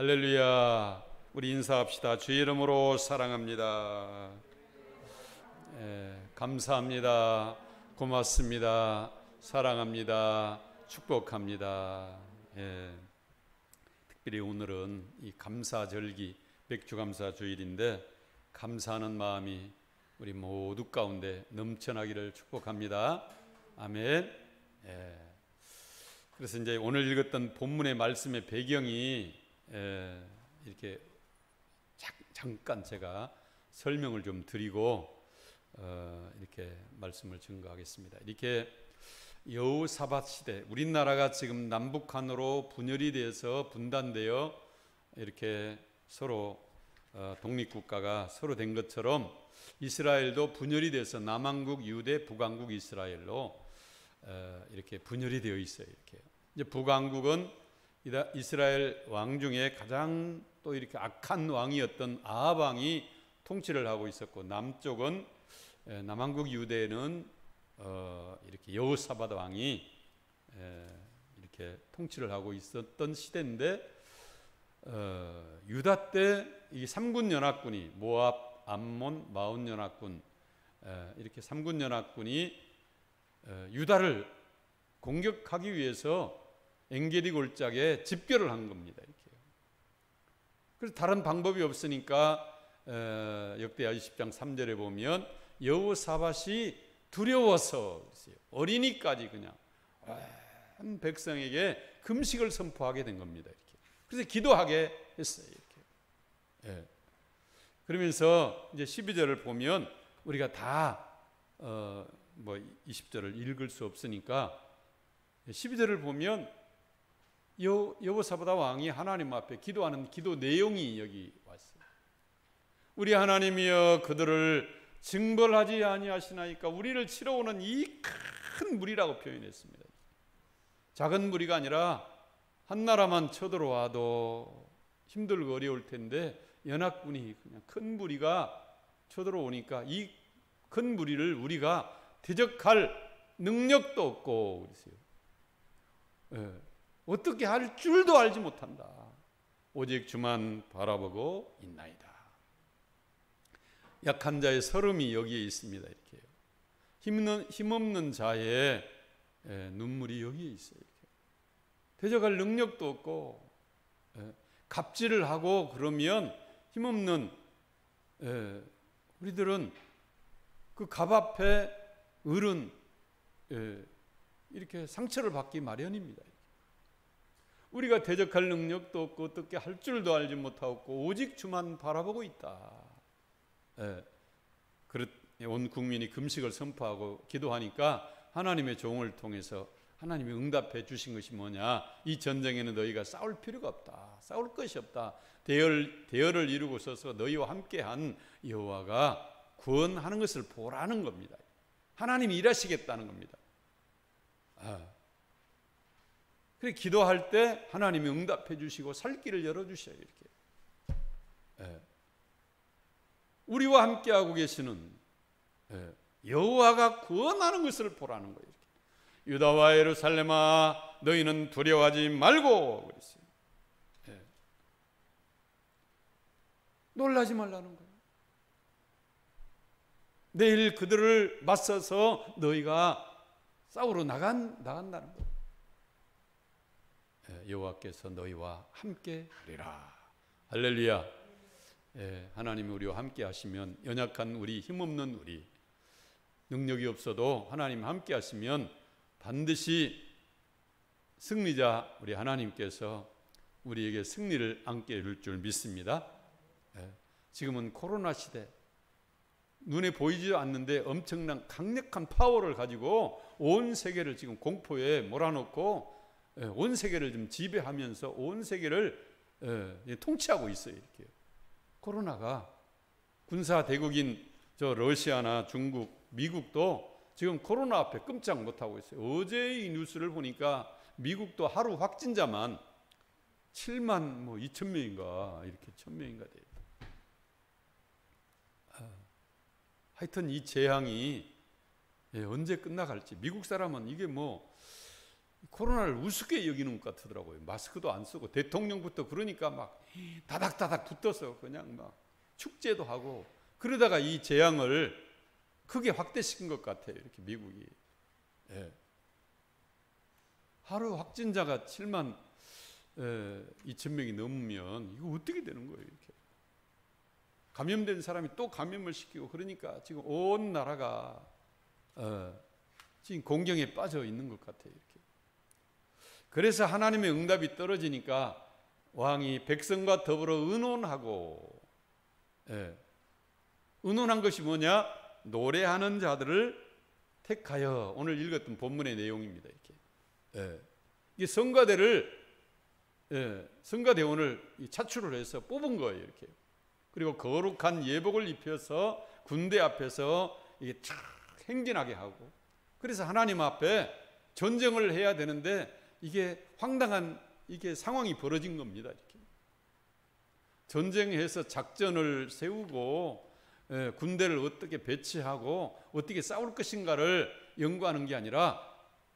할렐루야. 우리 인사합시다. 주 이름으로 사랑합니다. 예, 감사합니다. 고맙습니다. 사랑합니다. 축복합니다. 예, 특별히 오늘은 이 감사절기 백주감사 주일인데 감사하는 마음이 우리 모두 가운데 넘쳐나기를 축복합니다. 아멘. 예. 그래서 이제 오늘 읽었던 본문의 말씀의 배경이 예, 이렇게 잠깐 제가 설명을 좀 드리고 어, 이렇게 말씀을 증거하겠습니다. 이렇게 여우사밧 시대, 우리나라가 지금 남북한으로 분열이 돼서 분단되어 이렇게 서로 어, 독립국가가 서로 된 것처럼 이스라엘도 분열이 돼서 남한국 유대, 북한국 이스라엘로 어, 이렇게 분열이 되어 있어요. 이렇게 이제 북한국은 이스라엘 왕 중에 가장 또 이렇게 악한 왕이었던 아합 왕이 통치를 하고 있었고 남쪽은 남한국 유대는 어 이렇게 여호사밧 왕이 이렇게 통치를 하고 있었던 시대인데 어 유다 때이 삼군 연합군이 모압, 암몬, 마온 연합군 이렇게 삼군 연합군이 유다를 공격하기 위해서 엥게디 골짜기에 집결을 한 겁니다. 이렇게. 그래서 다른 방법이 없으니까 역대하 20장 3절에 보면 여호사밧이 두려워서 어린이까지 그냥 온 백성에게 금식을 선포하게 된 겁니다. 이렇게. 그래서 기도하게 했어요. 이렇게. 예. 그러면서 이제 12절을 보면 우리가 다 어, 뭐 20절을 읽을 수 없으니까 12절을 보면 여, 여보사보다 왕이 하나님 앞에 기도하는 기도 내용이 여기 왔어요. 우리 하나님이여 그들을 징벌하지 아니하시나이까 우리를 치러 오는 이 큰 무리라고 표현했습니다. 작은 무리가 아니라 한 나라만 쳐들어와도 힘들고 어려울 텐데 연합군이 그냥 큰 무리가 쳐들어오니까 이 큰 무리를 우리가 대적할 능력도 없고 그랬어요. 예. 어떻게 할 줄도 알지 못한다. 오직 주만 바라보고 있나이다. 약한 자의 서름이 여기에 있습니다. 이렇게 힘없는, 힘없는 자의 예, 눈물이 여기에 있어요. 이렇게. 대적할 능력도 없고 예, 갑질을 하고 그러면 힘없는 예, 우리들은 그 갑 앞에 을은 이렇게 상처를 받기 마련입니다. 우리가 대적할 능력도 없고 어떻게 할 줄도 알지 못하고 오직 주만 바라보고 있다. 예. 온 국민이 금식을 선포하고 기도하니까 하나님의 종을 통해서 하나님이 응답해 주신 것이 뭐냐? 이 전쟁에는 너희가 싸울 필요가 없다. 싸울 것이 없다. 대열 대열을 이루고 서서 너희와 함께한 여호와가 구원하는 것을 보라는 겁니다. 하나님이 일하시겠다는 겁니다. 아. 그래 기도할 때 하나님이 응답해 주시고 살 길을 열어 주셔요 이렇게. 예. 우리와 함께 하고 계시는 예. 여호와가 구원하는 것을 보라는 거예요. 이렇게. 유다와 예루살렘아 너희는 두려워하지 말고 그랬어요. 예. 놀라지 말라는 거예요. 내일 그들을 맞서서 너희가 싸우러 나간 나간다는 거예요. 예, 여호와께서 너희와 함께 하리라. 할렐루야. 예, 하나님이 우리와 함께 하시면 연약한 우리 힘없는 우리 능력이 없어도 하나님 함께 하시면 반드시 승리자 우리 하나님께서 우리에게 승리를 안게 해줄 줄 믿습니다. 예, 지금은 코로나 시대 눈에 보이지 않는데 엄청난 강력한 파워를 가지고 온 세계를 지금 공포에 몰아넣고 예, 온 세계를 좀 지배하면서 온 세계를 예, 통치하고 있어요. 이렇게 코로나가 군사 대국인 저 러시아나 중국, 미국도 지금 코로나 앞에 끔짝 못 하고 있어요. 어제 이 뉴스를 보니까 미국도 하루 확진자만 7만 뭐 2천 명인가 이렇게 천 명인가 돼요. 아, 하여튼 이 재앙이 예, 언제 끝나갈지 미국 사람은 이게 뭐 코로나를 우습게 여기는 것 같더라고요. 마스크도 안 쓰고 대통령부터 그러니까 막 다닥다닥 붙어서 그냥 막 축제도 하고 그러다가 이 재앙을 크게 확대시킨 것 같아요. 이렇게 미국이. 예. 하루 확진자가 7만 에, 2천 명이 넘으면 이거 어떻게 되는 거예요? 이렇게 감염된 사람이 또 감염을 시키고 그러니까 지금 온 나라가 어, 지금 공경에 빠져 있는 것 같아요. 그래서 하나님의 응답이 떨어지니까 왕이 백성과 더불어 의논하고 예, 의논한 것이 뭐냐? 노래하는 자들을 택하여 오늘 읽었던 본문의 내용입니다. 이렇게 예, 이 성가대를 예, 성가대원을 차출을 해서 뽑은 거예요. 이렇게 그리고 거룩한 예복을 입혀서 군대 앞에서 이게 촥 행진하게 하고 그래서 하나님 앞에 전쟁을 해야 되는데 이게 황당한 이게 상황이 벌어진 겁니다. 이렇게 전쟁해서 작전을 세우고 예, 군대를 어떻게 배치하고 어떻게 싸울 것인가를 연구하는 게 아니라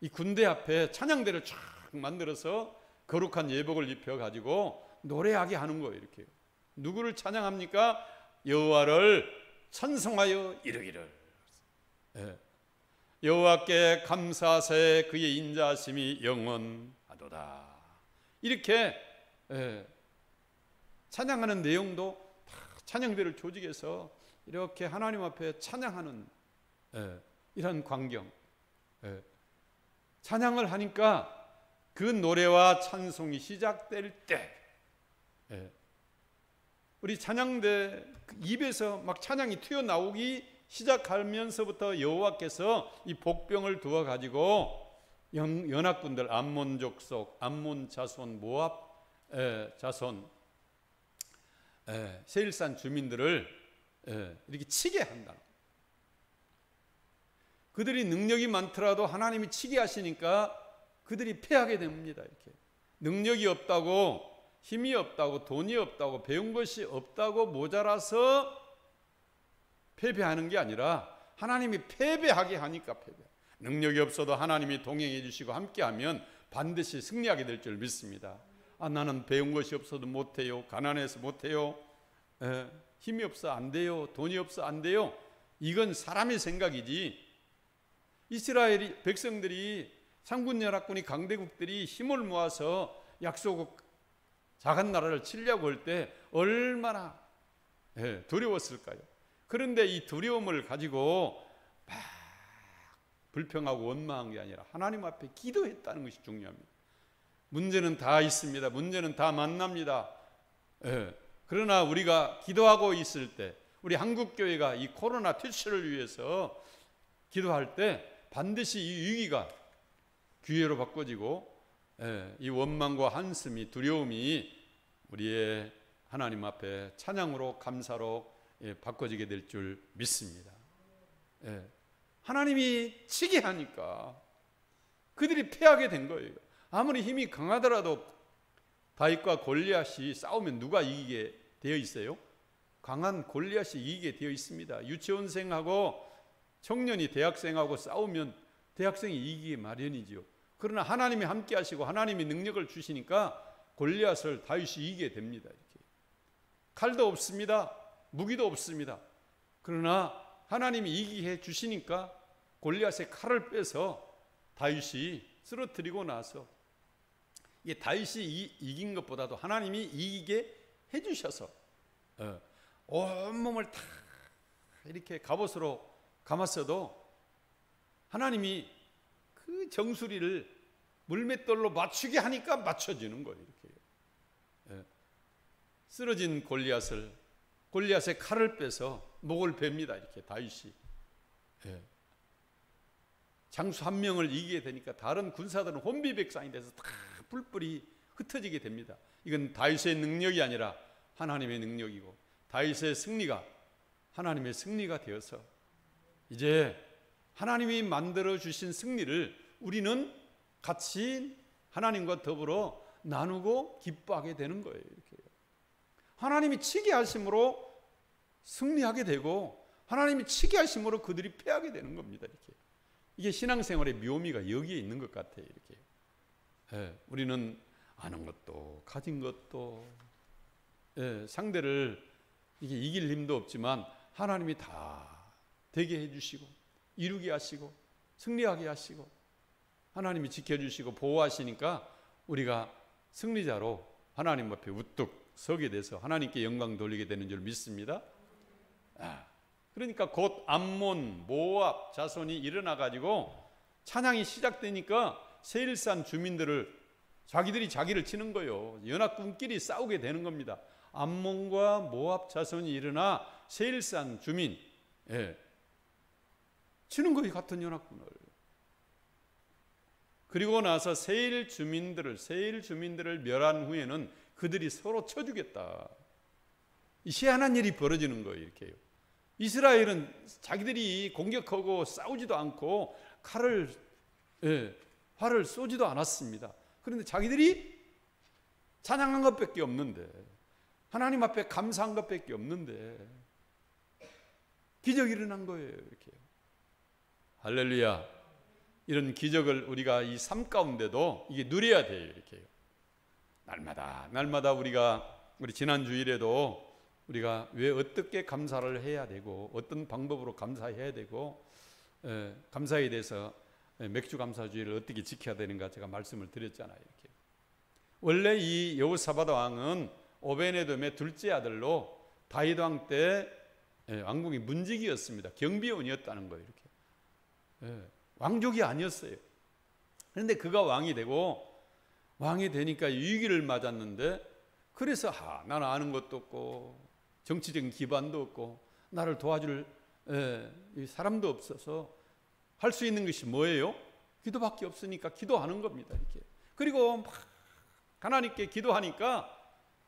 이 군대 앞에 찬양대를 쫙 만들어서 거룩한 예복을 입혀 가지고 노래하게 하는 거예요. 이렇게 누구를 찬양합니까? 여호와를 찬송하여 이르기를. 예. 여호와께 감사세 그의 인자심이 영원하도다. 이렇게 예. 찬양하는 내용도 다 찬양대를 조직해서 이렇게 하나님 앞에 찬양하는 예. 이런 광경. 예. 찬양을 하니까 그 노래와 찬송이 시작될 때 예. 우리 찬양대 입에서 막 찬양이 튀어나오기 시작하면서부터 여호와께서 이 복병을 두어 가지고 연합군들 암몬 족속, 암몬 자손, 모압 에, 자손, 에, 세일산 주민들을 에, 이렇게 치게 한다. 그들이 능력이 많더라도 하나님이 치게 하시니까 그들이 패하게 됩니다. 이렇게 능력이 없다고 힘이 없다고 돈이 없다고 배운 것이 없다고 모자라서 패배하는 게 아니라 하나님이 패배하게 하니까 패배. 능력이 없어도 하나님이 동행해 주시고 함께하면 반드시 승리하게 될 줄 믿습니다. 아 나는 배운 것이 없어도 못해요. 가난해서 못해요. 에, 힘이 없어 안 돼요. 돈이 없어 안 돼요. 이건 사람의 생각이지. 이스라엘 백성들이 상군 연합군이 강대국들이 힘을 모아서 약속 작은 나라를 치려고 할 때 얼마나 예, 두려웠을까요? 그런데 이 두려움을 가지고 막 불평하고 원망한 게 아니라 하나님 앞에 기도했다는 것이 중요합니다. 문제는 다 있습니다. 문제는 다 만납니다. 예, 그러나 우리가 기도하고 있을 때 우리 한국 교회가 이 코로나 퇴치를 위해서 기도할 때 반드시 이 위기가 기회로 바꿔지고 예, 이 원망과 한숨이 두려움이 우리의 하나님 앞에 찬양으로 감사로 예, 바꿔지게 될 줄 믿습니다. 예, 하나님이 치게 하니까 그들이 패하게 된 거예요. 아무리 힘이 강하더라도 다윗과 골리앗이 싸우면 누가 이기게 되어 있어요? 강한 골리앗이 이기게 되어 있습니다. 유치원생하고 청년이 대학생하고 싸우면 대학생이 이기기 마련이지요. 그러나 하나님이 함께 하시고 하나님이 능력을 주시니까 골리앗을 다윗이 이기게 됩니다. 이렇게. 칼도 없습니다. 무기도 없습니다. 그러나 하나님이 이기게 해 주시니까 골리앗의 칼을 빼서 다윗이 쓰러뜨리고 나서 이게 다윗이 이 긴 것보다도 하나님이 이기게 해 주셔서 어, 온 몸을 다 이렇게 갑옷으로 감았어도 하나님이 그 정수리를 물맷돌로 맞추게 하니까 맞춰지는 거예요. 이렇게 예. 쓰러진 골리앗을 골리앗의 칼을 빼서 목을 베니다. 이렇게 다윗이 예. 장수 한 명을 이기게 되니까 다른 군사들은 혼비백산이 돼서 다 뿔뿔이 흩어지게 됩니다. 이건 다윗의 능력이 아니라 하나님의 능력이고 다윗의 승리가 하나님의 승리가 되어서 이제 하나님이 만들어 주신 승리를 우리는 같이 하나님과 더불어 나누고 기뻐하게 되는 거예요. 이렇게. 하나님이 치게 하심으로 승리하게 되고 하나님이 치게 하심으로 그들이 패하게 되는 겁니다. 이렇게. 이게 신앙생활의 묘미가 여기에 있는 것 같아요. 이렇게. 예, 우리는 아는 것도 가진 것도 예, 상대를 이게 이길 힘도 없지만 하나님이 다 되게 해주시고 이루게 하시고 승리하게 하시고 하나님이 지켜주시고 보호하시니까 우리가 승리자로 하나님 앞에 우뚝 서게 돼서 하나님께 영광 돌리게 되는 줄 믿습니다. 아, 그러니까 곧 암몬, 모압 자손이 일어나 가지고 찬양이 시작되니까 세일산 주민들을 자기들이 자기를 치는 거요. 연합군끼리 싸우게 되는 겁니다. 암몬과 모압 자손이 일어나 세일산 주민, 예, 치는 거예요 같은 연합군을. 그리고 나서 세일 주민들을 세일 주민들을 멸한 후에는 그들이 서로 쳐주겠다. 희한한 일이 벌어지는 거예요 이렇게요. 이스라엘은 자기들이 공격하고 싸우지도 않고 칼을 예, 활을 쏘지도 않았습니다. 그런데 자기들이 찬양한 것밖에 없는데 하나님 앞에 감사한 것밖에 없는데 기적이 일어난 거예요 이렇게 할렐루야 이런 기적을 우리가 이 삶 가운데도 이게 누려야 돼요 이렇게요 날마다 날마다 우리가 우리 지난 주일에도 우리가 왜 어떻게 감사를 해야 되고 어떤 방법으로 감사해야 되고 에, 감사에 대해서 맥주 감사주의를 어떻게 지켜야 되는가 제가 말씀을 드렸잖아요. 이렇게. 원래 이 여호사밧 왕은 오베네돔의 둘째 아들로 다윗 왕때 예, 왕궁이 문직이었습니다. 경비원이었다는 거예요. 이렇게 예, 왕족이 아니었어요. 그런데 그가 왕이 되고 왕이 되니까 위기를 맞았는데 그래서 아, 나는 아는 것도 없고 정치적인 기반도 없고 나를 도와줄 예, 사람도 없어서 할 수 있는 것이 뭐예요? 기도밖에 없으니까 기도하는 겁니다. 이렇게 그리고 막 하나님께 기도하니까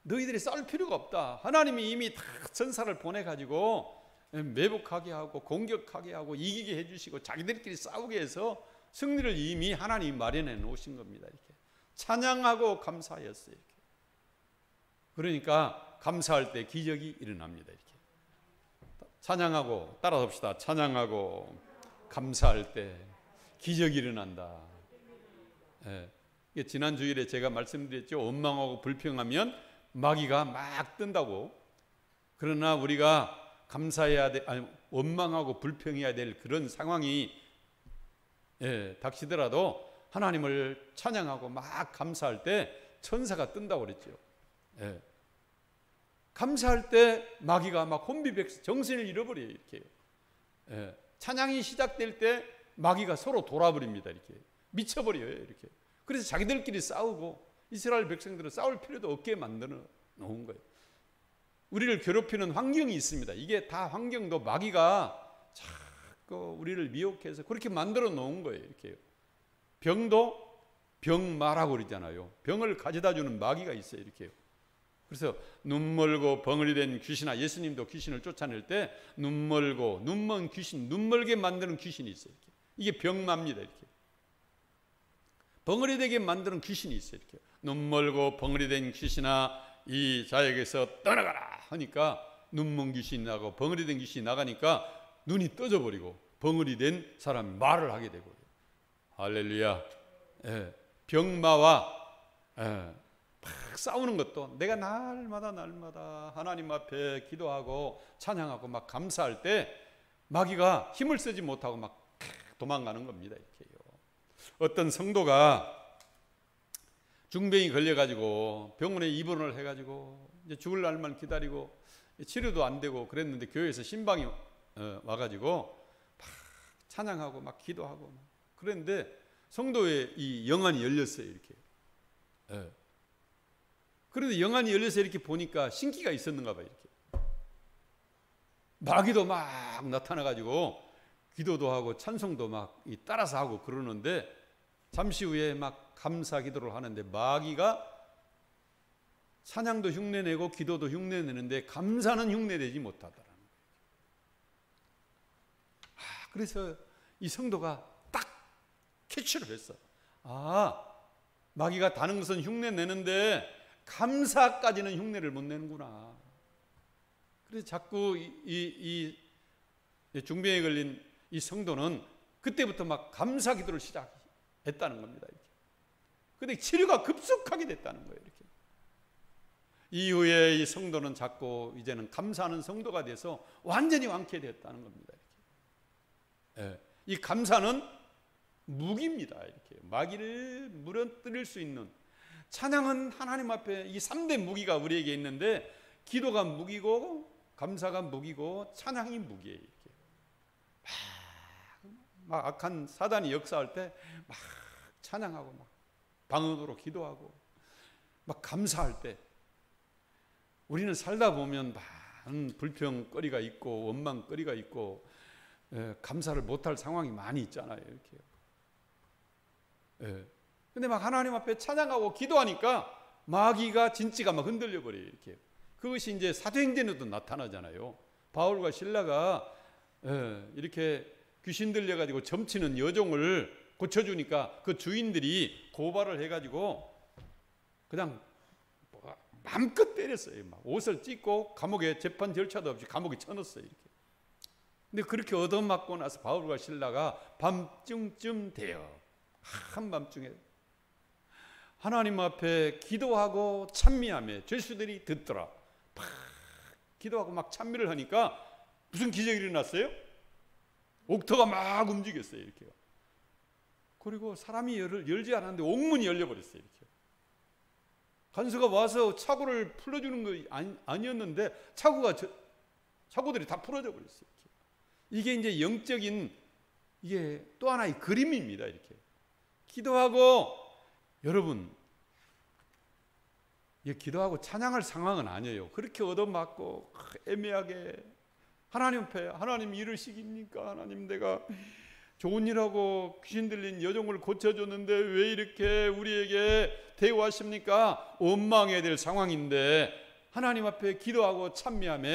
너희들이 싸울 필요가 없다. 하나님이 이미 다 전사를 보내 가지고 매복하게 하고 공격하게 하고 이기게 해주시고 자기들끼리 싸우게 해서 승리를 이미 하나님 마련해 놓으신 겁니다. 이렇게 찬양하고 감사했어요. 이렇게. 그러니까 감사할 때 기적이 일어납니다. 이렇게 찬양하고 따라 합시다. 찬양하고 감사할 때 기적이 일어난다. 예. 지난 주일에 제가 말씀드렸죠. 원망하고 불평하면 마귀가 막 뜬다고. 그러나 우리가 감사해야 돼, 아니, 원망하고 불평해야 될 그런 상황이 예, 닥치더라도 하나님을 찬양하고 막 감사할 때 천사가 뜬다고 그랬죠. 예. 감사할 때 마귀가 막 혼비백산 정신을 잃어버려요 이렇게. 예. 찬양이 시작될 때 마귀가 서로 돌아버립니다 이렇게 미쳐버려요 이렇게. 그래서 자기들끼리 싸우고 이스라엘 백성들은 싸울 필요도 없게 만들어 놓은 거예요. 우리를 괴롭히는 환경이 있습니다. 이게 다 환경도 마귀가 자꾸 우리를 미혹해서 그렇게 만들어 놓은 거예요. 이렇게요. 병도 병마라고 그러잖아요. 병을 가져다 주는 마귀가 있어요. 이렇게요. 그래서 눈멀고 벙어리 된 귀신아 예수님도 귀신을 쫓아낼 때 눈멀고 눈먼 귀신 눈멀게 만드는 귀신이 있어요. 이렇게. 이게 병마입니다. 이렇게. 벙어리 되게 만드는 귀신이 있어요. 이렇게. 눈멀고 벙어리 된 귀신아 이 자에게서 떠나가라 하니까 눈먼 귀신이 나고 벙어리 된 귀신이 나가니까 눈이 떠져 버리고 벙어리 된 사람이 말을 하게 되고 할렐루야. 예. 병마와 예. 막 싸우는 것도 내가 날마다 날마다 하나님 앞에 기도하고 찬양하고 막 감사할 때 마귀가 힘을 쓰지 못하고 막 도망가는 겁니다. 이렇게요. 어떤 성도가 중병이 걸려가지고 병원에 입원을 해가지고 이제 죽을 날만 기다리고 치료도 안 되고 그랬는데 교회에서 신방이 어, 와가지고 막 찬양하고 막 기도하고 막 그랬는데 성도의 이 영안이 열렸어요 이렇게. 예. 그런데 영안이 열려서 이렇게 보니까 신기가 있었는가 봐요. 이렇게. 마귀도 막 나타나가지고 기도도 하고 찬송도 막 따라서 하고 그러는데 잠시 후에 막 감사 기도를 하는데 마귀가 찬양도 흉내내고 기도도 흉내내는데 감사는 흉내내지 못하더라는 거예요. 아, 그래서 이 성도가 딱 캐치를 했어. 아, 마귀가 다른 것은 흉내 내는데 감사까지는 흉내를 못 내는구나. 그래서 자꾸 이, 이, 이 중병에 걸린 이 성도는 그때부터 막 감사 기도를 시작했다는 겁니다. 이렇게. 근데 치료가 급속하게 됐다는 거예요. 이렇게. 이후에 이 성도는 자꾸 이제는 감사하는 성도가 돼서 완전히 완쾌됐다는 겁니다. 이렇게. 예. 이 감사는 무기입니다. 이렇게 마귀를 무너뜨릴 수 있는 찬양은 하나님 앞에 이 3대 무기가 우리에게 있는데 기도가 무기고 감사가 무기고 찬양이 무기예요. 이렇게. 막, 막 악한 사단이 역사할 때 막 찬양하고 막 방언으로 기도하고 막 감사할 때 우리는 살다 보면 많은 불평거리가 있고 원망거리가 있고 예, 감사를 못할 상황이 많이 있잖아요. 이렇게. 예. 근데 막 하나님 앞에 찬양하고 기도하니까 마귀가 진지가 막 흔들려 버려요. 이렇게. 그것이 이제 사도행전에도 나타나잖아요. 바울과 신라가 예, 이렇게 귀신 들려 가지고 점치는 여종을 고쳐 주니까 그 주인들이 고발을 해 가지고 그냥 마음껏 때렸어요. 막 옷을 찢고 감옥에 재판 절차도 없이 감옥에 쳐넣었어요. 이렇게. 근데 그렇게 얻어맞고 나서 바울과 신라가 밤중쯤 돼요. 한밤중에 하나님 앞에 기도하고 찬미하며 죄수들이 듣더라. 막 기도하고 막 찬미를 하니까 무슨 기적이 일어났어요? 옥터가 막 움직였어요. 이렇게. 그리고 사람이 열을 열지 않았는데 옥문이 열려버렸어요. 이렇게. 간수가 와서 차고를 풀어주는 거 아니, 아니었는데 차고가 저, 차고들이 다 풀어져 버렸어요. 이게 이제 영적인 이게 또 하나의 그림입니다. 이렇게. 기도하고 여러분 예, 기도하고 찬양할 상황은 아니에요. 그렇게 얻어맞고 애매하게 하나님 앞에 하나님 이르시깁니까? 하나님 내가 좋은 일하고 귀신 들린 여종을 고쳐줬는데 왜 이렇게 우리에게 대우하십니까? 원망해야 될 상황인데 하나님 앞에 기도하고 찬미하며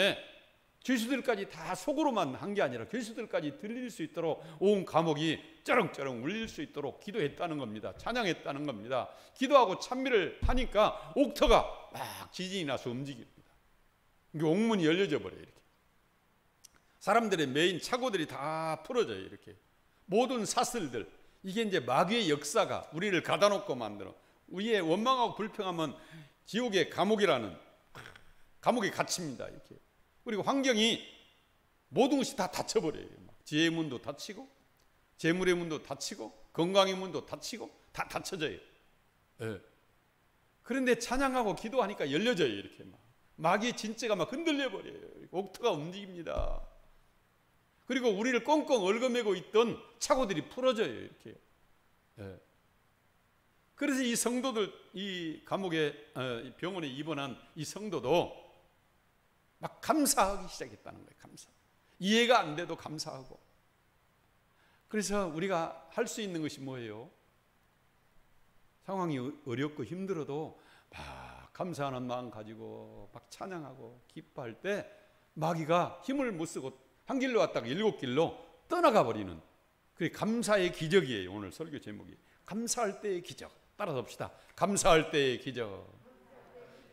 죄수들까지 다 속으로만 한 게 아니라 죄수들까지 들릴 수 있도록 온 감옥이 쩌렁쩌렁 울릴 수 있도록 기도했다는 겁니다. 찬양했다는 겁니다. 기도하고 찬미를 하니까 옥터가 막 지진이 나서 움직입니다. 옥문이 열려져 버려요. 이렇게. 사람들의 메인 착오들이 다 풀어져요. 이렇게. 모든 사슬들 이게 이제 마귀의 역사가 우리를 가다놓고 만드는 우리의 원망하고 불평하면 지옥의 감옥이라는 감옥에 갇힙니다. 이렇게. 그리고 환경이 모든 것이 다 닫혀버려요. 지혜의 문도 닫히고, 재물의 문도 닫히고, 건강의 문도 닫히고, 다 닫혀져요. 네. 그런데 찬양하고 기도하니까 열려져요. 이렇게 막. 마귀의 진짜가 막 흔들려 버려요. 옥토가 움직입니다. 그리고 우리를 꽁꽁 얽어매고 있던 착오들이 풀어져요. 이렇게. 네. 그래서 이 성도들, 이 감옥에, 어, 병원에 입원한 이 성도도 막 감사하기 시작했다는 거예요. 감사. 이해가 안 돼도 감사하고. 그래서 우리가 할 수 있는 것이 뭐예요? 상황이 어렵고 힘들어도 막 감사하는 마음 가지고 막 찬양하고 기뻐할 때 마귀가 힘을 못 쓰고 한 길로 왔다가 일곱 길로 떠나가 버리는 그 감사의 기적이에요. 오늘 설교 제목이 감사할 때의 기적. 따라서 봅시다. 감사할 때의 기적.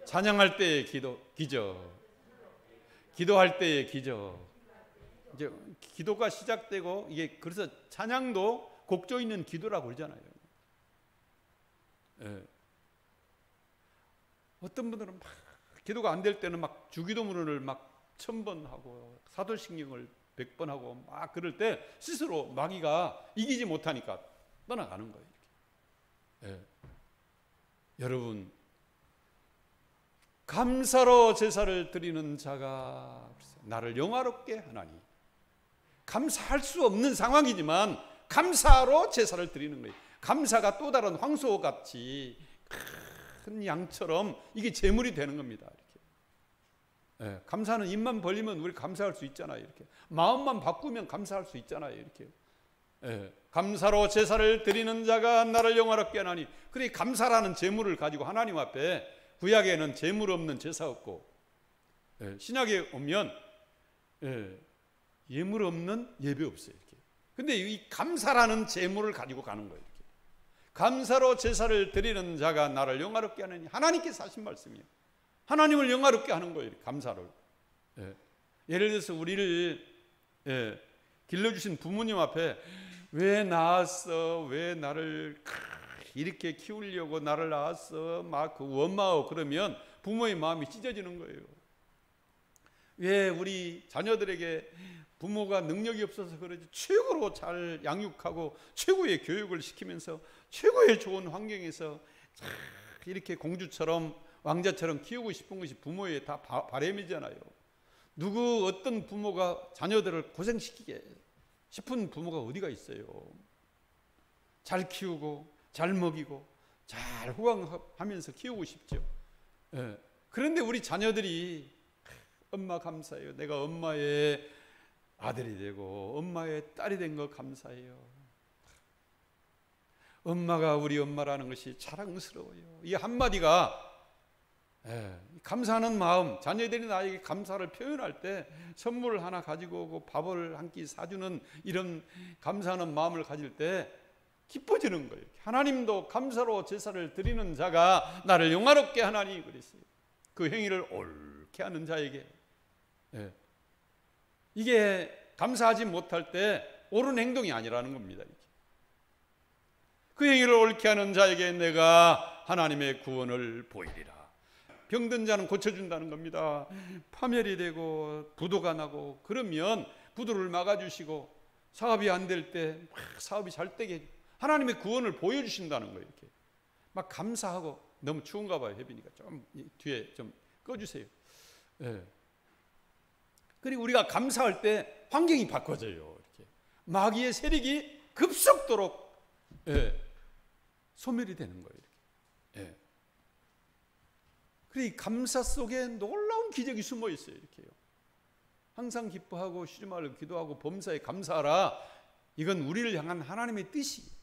찬양할 때의 기도 기적. 기도할 때의 기적. 이제 기도가 시작되고 이게 그래서 찬양도 곡조 있는 기도라고 그러잖아요. 예. 어떤 분들은 막 기도가 안 될 때는 막 주기도문을 막 천 번 하고 사도신경을 백 번 하고 막 그럴 때 스스로 마귀가 이기지 못하니까 떠나가는 거예요. 예. 여러분 감사로 제사를 드리는 자가 나를 영화롭게 하나니 감사할 수 없는 상황이지만 감사로 제사를 드리는 거예요. 감사가 또 다른 황소 같이 큰 양처럼 이게 제물이 되는 겁니다. 이렇게. 예, 감사는 입만 벌리면 우리 감사할 수 있잖아요. 이렇게 마음만 바꾸면 감사할 수 있잖아요. 이렇게. 예, 감사로 제사를 드리는 자가 나를 영화롭게 하나니 그래 감사라는 제물을 가지고 하나님 앞에 구약에는 재물 없는 제사 없고 예, 신약에 오면 예, 예물 없는 예배 없어요. 이렇게. 근데 이 감사라는 재물을 가지고 가는 거예요. 이렇게. 감사로 제사를 드리는 자가 나를 영화롭게 하느니 하나님께서 하신 말씀이에요. 하나님을 영화롭게 하는 거예요. 감사를. 예. 예를 들어서 우리를 예, 길러주신 부모님 앞에 왜 낳았어? 왜 나를 이렇게 키우려고 나를 낳았어 막 그 원마어 그러면 부모의 마음이 찢어지는 거예요. 왜 우리 자녀들에게 부모가 능력이 없어서 그러지 최고로 잘 양육하고 최고의 교육을 시키면서 최고의 좋은 환경에서 이렇게 공주처럼 왕자처럼 키우고 싶은 것이 부모의 다 바램이잖아요. 누구 어떤 부모가 자녀들을 고생시키게 싶은 부모가 어디가 있어요? 잘 키우고 잘 먹이고 잘 호강하면서 키우고 싶죠. 예. 그런데 우리 자녀들이 엄마 감사해요. 내가 엄마의 아들이 되고 엄마의 딸이 된 거 감사해요. 엄마가 우리 엄마라는 것이 자랑스러워요. 이 한마디가 예, 감사하는 마음, 자녀들이 나에게 감사를 표현할 때 선물을 하나 가지고 오고 밥을 한 끼 사주는 이런 감사하는 마음을 가질 때 기뻐지는 거예요. 하나님도 감사로 제사를 드리는 자가 나를 영화롭게 하나니 그랬어요. 그 행위를 옳게 하는 자에게 예. 이게 감사하지 못할 때 옳은 행동이 아니라는 겁니다. 그 행위를 옳게 하는 자에게 내가 하나님의 구원을 보이리라. 병든 자는 고쳐준다는 겁니다. 파멸이 되고 부도가 나고 그러면 부도를 막아주시고 사업이 안 될 때 사업이 잘 되게 하나님의 구원을 보여주신다는 거예요. 이렇게 막 감사하고 너무 추운가 봐요. 혜빈이가 좀 뒤에 좀 꺼주세요. 예. 그리고 우리가 감사할 때 환경이 바꿔져요. 이렇게 마귀의 세력이 급속도로 예. 소멸이 되는 거예요. 이렇게. 예. 그리 감사 속에 놀라운 기적이 숨어 있어요. 이렇게요. 항상 기뻐하고 쉬지 말고 기도하고 범사에 감사하라. 이건 우리를 향한 하나님의 뜻이.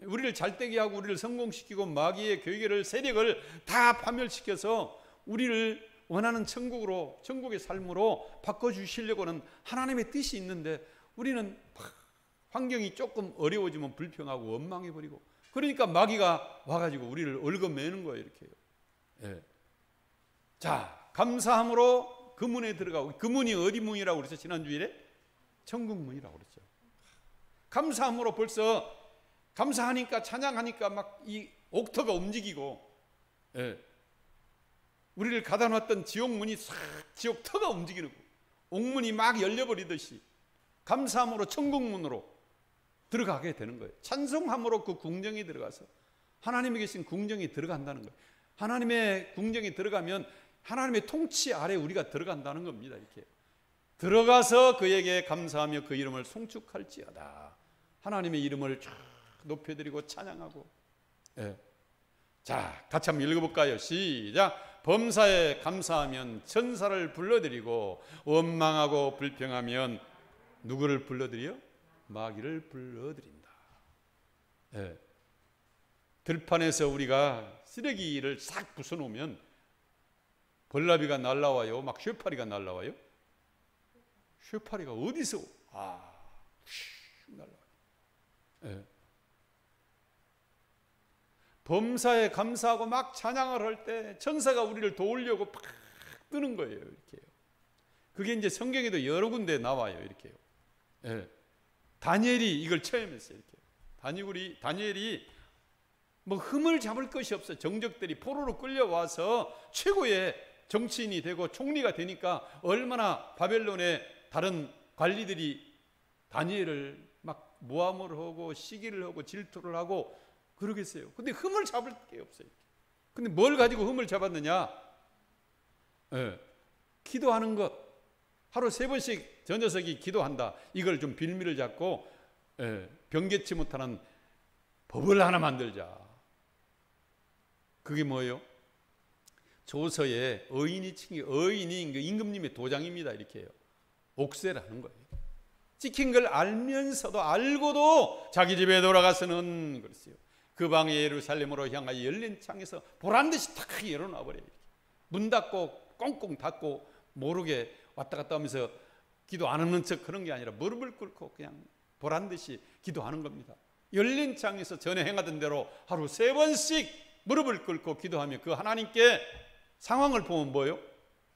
우리를 잘되게 하고 우리를 성공시키고 마귀의 교계를 세력을 다 파멸시켜서 우리를 원하는 천국으로 천국의 삶으로 바꿔 주시려고는 하나님의 뜻이 있는데 우리는 환경이 조금 어려워지면 불평하고 원망해 버리고 그러니까 마귀가 와가지고 우리를 얽어매는 거예요 이렇게요. 예. 자 감사함으로 그 문에 들어가고 그 문이 어디 문이라고 그랬죠 지난 주일에 천국 문이라고 그랬죠. 감사함으로 벌써 감사하니까 찬양하니까 막 이 옥터가 움직이고 예. 우리를 가다 놨던 지옥문이 싹 지옥터가 움직이는 거 옥문이 막 열려버리듯이 감사함으로 천국문으로 들어가게 되는 거예요. 찬송함으로 그 궁정에 들어가서 하나님에 계신 궁정이 들어간다는 거예요. 하나님의 궁정에 들어가면 하나님의 통치 아래 우리가 들어간다는 겁니다. 이렇게 들어가서 그에게 감사하며 그 이름을 송축할지어다. 하나님의 이름을 쫙 높여드리고 찬양하고. 예. 자, 같이 한번 읽어볼까요? 시작. 범사에 감사하면 천사를 불러드리고 원망하고 불평하면 누구를 불러드려? 마귀를 불러드린다. 예. 들판에서 우리가 쓰레기를 싹 부숴놓으면 벌나비가 날라와요? 막 쇠파리가 날라와요? 쇠파리가 어디서? 아, 날라와요. 예. 범사에 감사하고 막 찬양을 할 때 천사가 우리를 도우려고 팍 뜨는 거예요. 이렇게요. 그게 이제 성경에도 여러 군데 나와요. 이렇게요. 예. 다니엘이 이걸 체험했어요. 이렇게. 다니엘이 다니엘이 뭐 흠을 잡을 것이 없어. 정적들이 포로로 끌려와서 최고의 정치인이 되고 총리가 되니까 얼마나 바벨론의 다른 관리들이 다니엘을 막 모함을 하고 시기를 하고 질투를 하고 그러겠어요. 근데 흠을 잡을 게 없어요. 근데 뭘 가지고 흠을 잡았느냐? 예, 기도하는 것. 하루 세 번씩 저 녀석이 기도한다. 이걸 좀 빌미를 잡고 예, 병개치 못하는 법을 하나 만들자. 그게 뭐예요? 조서에 의인이 칭 의인이 그 임금님의 도장입니다. 이렇게요. 옥세라는 거예요. 찍힌 걸 알면서도 알고도 자기 집에 돌아가서는 그랬어요. 그 방에 예루살렘으로 향하여 열린 창에서 보란 듯이 탁 열어놔 버려요. 문 닫고 꽁꽁 닫고 모르게 왔다 갔다 하면서 기도 안 하는 척 그런 게 아니라 무릎을 꿇고 그냥 보란 듯이 기도하는 겁니다. 열린 창에서 전에 행하던 대로 하루 세 번씩 무릎을 꿇고 기도하며 그 하나님께 상황을 보면 뭐요?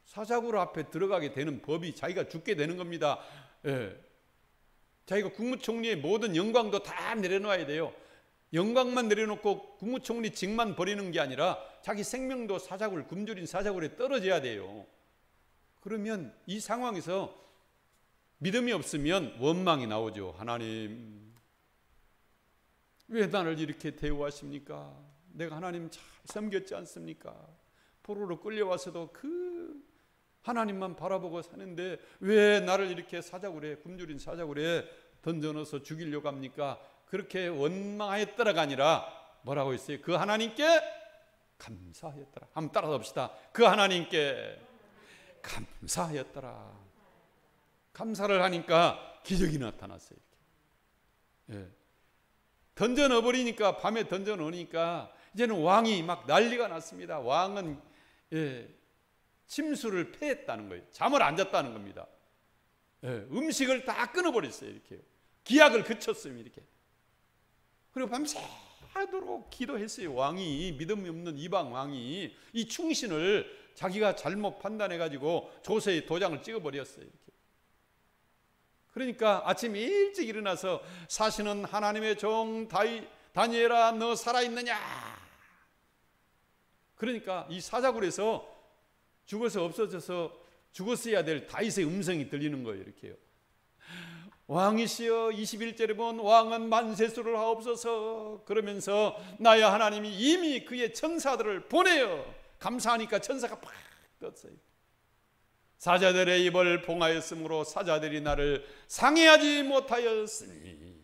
사자굴 앞에 들어가게 되는 법이 자기가 죽게 되는 겁니다. 예. 자기가 국무총리의 모든 영광도 다 내려놔야 돼요. 영광만 내려놓고 국무총리 직만 버리는 게 아니라 자기 생명도 사자굴 굶주린 사자굴에 떨어져야 돼요. 그러면 이 상황에서 믿음이 없으면 원망이 나오죠. 하나님 왜 나를 이렇게 대우하십니까? 내가 하나님 잘 섬겼지 않습니까? 포로로 끌려와서도 그 하나님만 바라보고 사는데 왜 나를 이렇게 사자굴에 굶주린 사자굴에 던져넣어서 죽이려고 합니까? 그렇게 원망하였더라가 아니라 뭐라고 했어요? 그 하나님께 감사하였더라. 한번 따라서 봅시다. 그 하나님께 감사하였더라. 감사를 하니까 기적이 나타났어요. 예. 던져 넣어버리니까 밤에 던져 넣으니까 이제는 왕이 막 난리가 났습니다. 왕은 예, 침수를 패했다는 거예요. 잠을 안 잤다는 겁니다. 예, 음식을 다 끊어버렸어요. 이렇게 기약을 그쳤어요. 이렇게 그리고 밤새도록 기도했어요. 왕이 믿음이 없는 이방 왕이 이 충신을 자기가 잘못 판단해 가지고 조세에 도장을 찍어 버렸어요. 그러니까 아침 일찍 일어나서 사시는 하나님의 종 다이, 다니엘아 너 살아 있느냐? 그러니까 이 사자굴에서 죽어서 없어져서 죽었어야 될 다윗의 음성이 들리는 거예요. 이렇게요. 왕이시여 21절에 보면 왕은 만세수를 하옵소서 그러면서 나의 하나님이 이미 그의 천사들을 보내어 감사하니까 천사가 팍 떴어요. 사자들의 입을 봉하였으므로 사자들이 나를 상해하지 못하였으니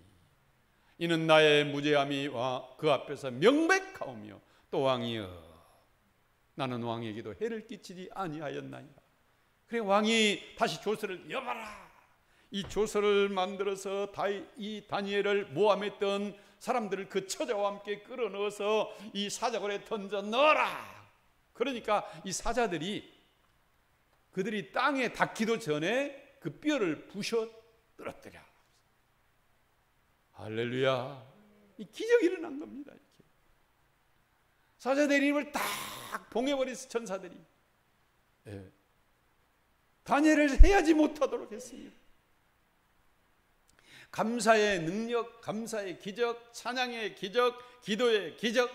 이는 나의 무죄함이 그 앞에서 명백하오며 또 왕이여 나는 왕에게도 해를 끼치지 아니하였나이다. 그래 왕이 다시 조서를 여봐라 이 조서를 만들어서 이 다니엘을 모함했던 사람들을 그 처자와 함께 끌어넣어서 이 사자굴에 던져 넣어라. 그러니까 이 사자들이 그들이 땅에 닿기도 전에 그 뼈를 부셔 떨어뜨려. 할렐루야. 이 기적이 일어난 겁니다. 이렇게. 사자들이 입을 딱 봉해버리서 천사들이. 예. 다니엘을 해야지 못하도록 했습니다. 감사의 능력, 감사의 기적, 찬양의 기적, 기도의 기적.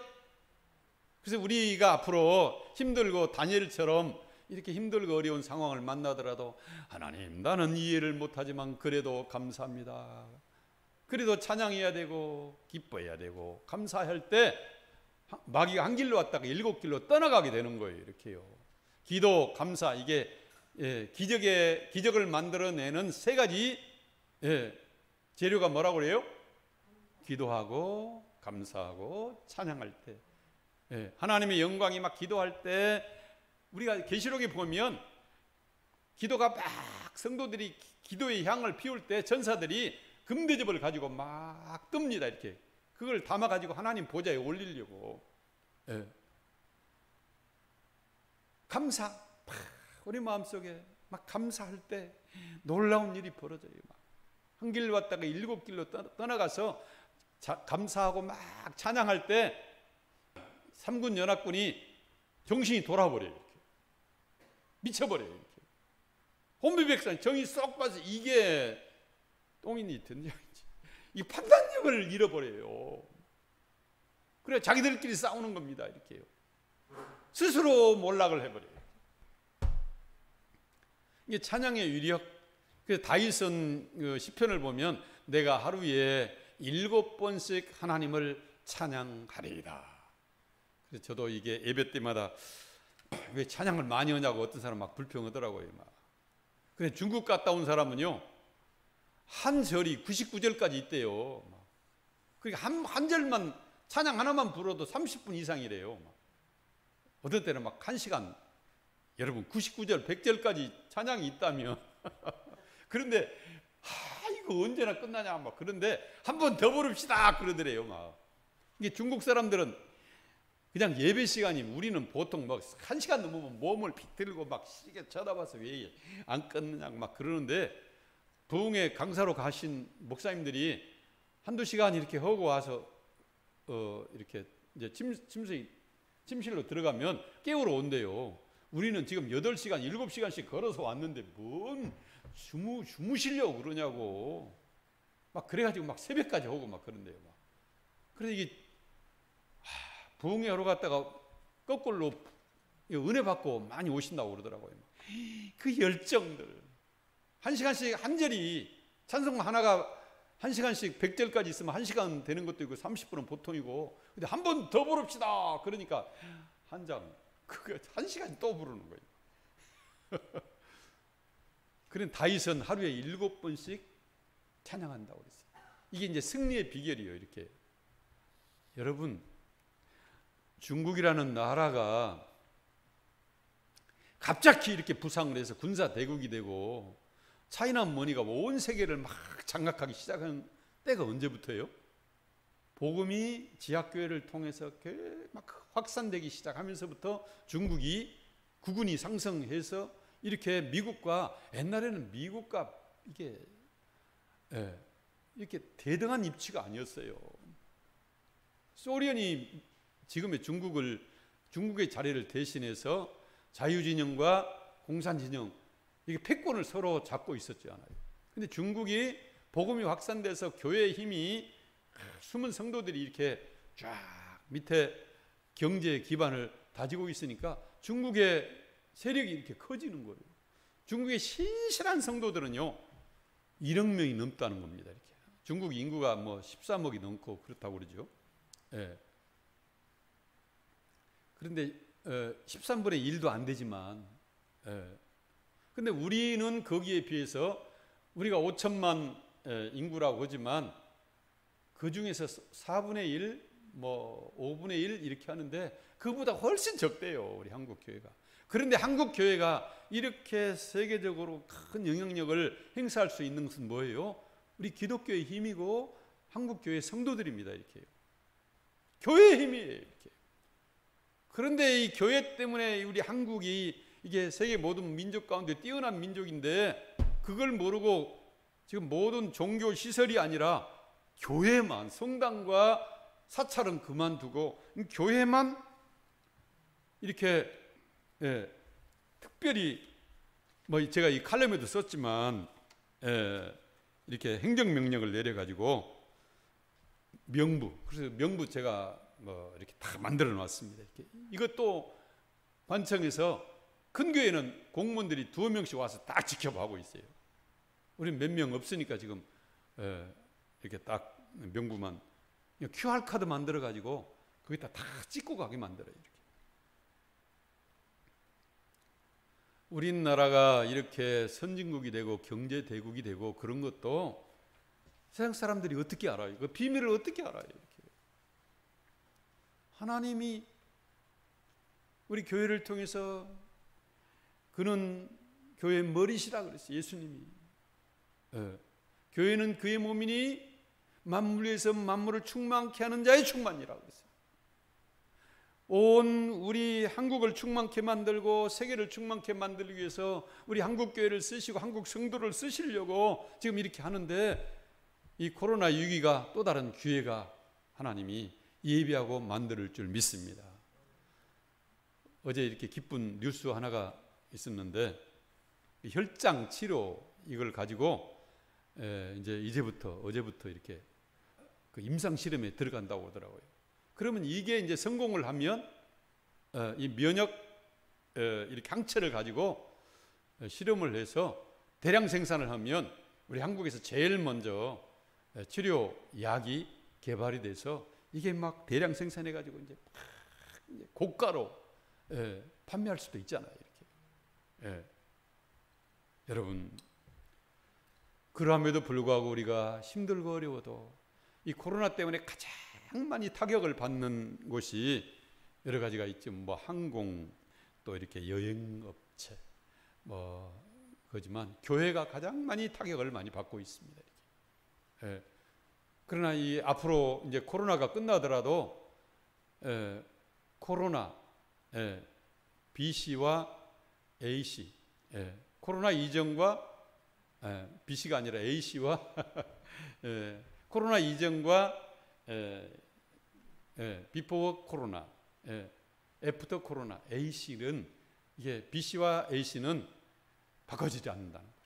그래서 우리가 앞으로 힘들고 다니엘처럼 이렇게 힘들고 어려운 상황을 만나더라도 하나님 나는 이해를 못하지만 그래도 감사합니다. 그래도 찬양해야 되고 기뻐해야 되고 감사할 때 마귀가 한 길로 왔다가 일곱 길로 떠나가게 되는 거예요. 이렇게요. 기도, 감사 이게 예, 기적의 기적을 만들어내는 세 가지 예, 재료가 뭐라고 그래요? 기도하고 감사하고 찬양할 때 예, 하나님의 영광이 막 기도할 때 우리가 계시록에 보면 기도가 막 성도들이 기도의 향을 피울 때 전사들이 금대접을 가지고 막 뜹니다 이렇게 그걸 담아 가지고 하나님 보좌에 올리려고 예. 감사 막 우리 마음속에 막 감사할 때 놀라운 일이 벌어져요 막. 한 길 왔다가 일곱 길로 떠나가서 자, 감사하고 막 찬양할 때 삼군 연합군이 정신이 돌아버려요. 이렇게. 미쳐버려요. 이렇게. 혼비백산 정이 쏙 빠져 이게 똥이니 된장인지 이 판단력을 잃어버려요. 그래 자기들끼리 싸우는 겁니다. 이렇게요. 스스로 몰락을 해버려요. 이게 찬양의 위력 그 다윗은 그 시편을 보면 내가 하루에 일곱 번씩 하나님을 찬양하리이다. 그래서 저도 이게 예배 때마다 왜 찬양을 많이 하냐고 어떤 사람 막 불평하더라고요. 막. 근데 중국 갔다 온 사람은요 한 절이 99절까지 있대요. 그러니까 한, 한 절만 찬양 하나만 불어도 30분 이상이래요. 어떤 때는 막한 시간 여러분 99절 100절까지 찬양이 있다면 그런데 아 이거 언제나 끝나냐 막 그런데 한 번 더 부릅시다 그러더래요 막 이게 중국 사람들은 그냥 예배 시간이 우리는 보통 막 한 시간 넘으면 몸을 비틀고 막 시계 쳐다봐서 왜 안 끊느냐 막 그러는데 부흥회 강사로 가신 목사님들이 한두 시간 이렇게 하고 와서 어 이렇게 이제 침, 침실, 침실로 들어가면 깨우러 온대요. 우리는 지금 8시간, 7시간씩 걸어서 왔는데 뭔 주무, 주무시려고 그러냐고. 막 그래가지고 막 새벽까지 오고 막 그런데요. 막. 그래서 이게 부흥회 하러 갔다가 거꾸로 은혜 받고 많이 오신다고 그러더라고요. 그 열정들 한 시간씩 한 절이 찬송 하나가 한 시간씩 100절까지 있으면 한 시간 되는 것도 있고 30분은 보통이고 근데 한 번 더 부릅시다 그러니까 한 장 그거 한 시간 또 부르는 거예요. 그런 다윗은 하루에 일곱 번씩 찬양한다고 그랬어요. 이게 이제 승리의 비결이에요. 이렇게 여러분 중국이라는 나라가 갑자기 이렇게 부상을 해서 군사 대국이 되고 차이나 머니가 온 세계를 막 장악하기 시작한 때가 언제부터예요? 복음이 지하교회를 통해서 막 확산되기 시작하면서부터 중국이 국군이 상승해서 이렇게 미국과 옛날에는 미국과 이게 예, 이렇게 대등한 입지가 아니었어요. 소련이 지금의 중국을 중국의 자리를 대신해서 자유진영과 공산진영 이게 패권을 서로 잡고 있었잖아요. 근데 중국이 복음이 확산돼서 교회의 힘이 숨은 성도들이 이렇게 쫙 밑에 경제 기반을 다지고 있으니까 중국의 세력이 이렇게 커지는 거예요. 중국의 신실한 성도들은요, 1억 명이 넘다는 겁니다. 이렇게. 중국 인구가 뭐 13억이 넘고 그렇다고 그러죠. 예. 그런데 어, 13분의 1도 안 되지만, 예. 근데 우리는 거기에 비해서 우리가 5천만 인구라고 하지만 그 중에서 4분의 1, 뭐 5분의 1 이렇게 하는데 그보다 훨씬 적대요. 우리 한국 교회가. 그런데 한국 교회가 이렇게 세계적으로 큰 영향력을 행사할 수 있는 것은 뭐예요? 우리 기독교의 힘이고 한국 교회 성도들입니다. 이렇게. 교회의 힘이에요. 이렇게. 그런데 이 교회 때문에 우리 한국이 이게 세계 모든 민족 가운데 뛰어난 민족인데 그걸 모르고 지금 모든 종교 시설이 아니라 교회만 성당과 사찰은 그만두고 교회만 이렇게 예, 특별히 뭐 제가 이 칼럼에도 썼지만 예, 이렇게 행정명령을 내려가지고 명부 그래서 명부 제가 뭐 이렇게 다 만들어 놨습니다. 이렇게. 이것도 관청에서 큰 교회는 공무원들이 두 명씩 와서 딱 지켜보고 있어요. 우리 몇 명 없으니까 지금 에, 이렇게 딱 명부만 QR 카드 만들어 가지고 거기다 다 찍고 가게 만들어요. 이렇게. 우리나라가 이렇게 선진국이 되고 경제 대국이 되고 그런 것도 세상 사람들이 어떻게 알아요? 그 비밀을 어떻게 알아요? 이렇게. 하나님이 우리 교회를 통해서 그는 교회 머리시라 그랬어요. 예수님이. 예. 교회는 그의 몸이니 만물 위에서 만물을 충만케 하는 자의 충만이라고 그랬어요. 온 우리 한국을 충만케 만들고 세계를 충만케 만들기 위해서 우리 한국 교회를 쓰시고 한국 성도를 쓰시려고 지금 이렇게 하는데 이 코로나 위기가 또 다른 기회가 하나님이 예비하고 만들 줄 믿습니다. 어제 이렇게 기쁜 뉴스 하나가 있었는데 혈장 치료 이걸 가지고 이제 이제부터 어제부터 이렇게 그 임상 실험에 들어간다고 하더라고요. 그러면 이게 이제 성공을 하면 어, 이 면역 이렇게 항체를 가지고 실험을 해서 대량 생산을 하면 우리 한국에서 제일 먼저 치료 약이 개발이 돼서 이게 막 대량 생산해 가지고 이제 고가로 판매할 수도 있잖아요. 예. 여러분, 그럼에도 불구하고 우리가 힘들고 어려워도 이 코로나 때문에 가장 많이 타격을 받는 곳이 여러 가지가 있죠. 뭐 항공 또 이렇게 여행업체 뭐 그지만 교회가 가장 많이 타격을 많이 받고 있습니다. 예. 그러나 이 앞으로 이제 코로나가 끝나더라도 예, 코로나 예, B 씨와 A 씨, 예, 코로나 이전과 예, B 씨가 아니라 A 씨와 예, 코로나 이전과 예, 예, before 코로나, 예, after 코로나, AC는 이게 BC와 AC는 바꿔지지 않는다는 거죠.